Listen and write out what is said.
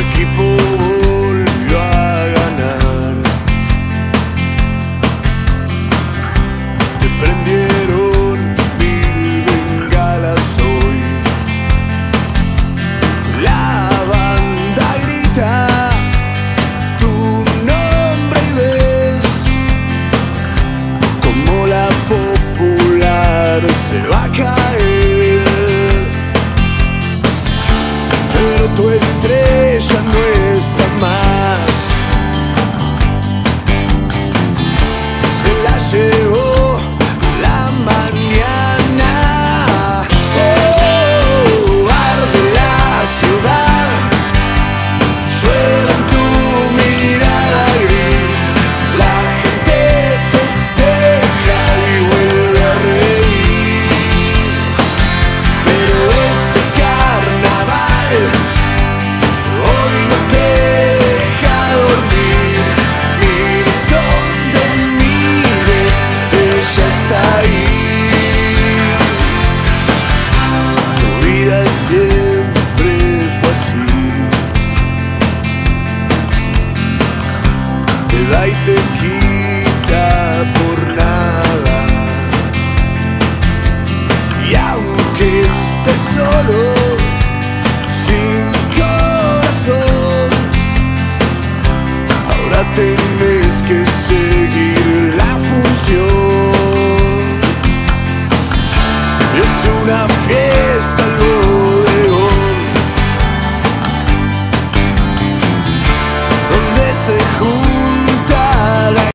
equipo volvió a ganar. Te prendieron mil bengalas hoy. La banda grita tu nombre y ves como la popular se va a caer. Pero tu estrella nation we Te da y te quita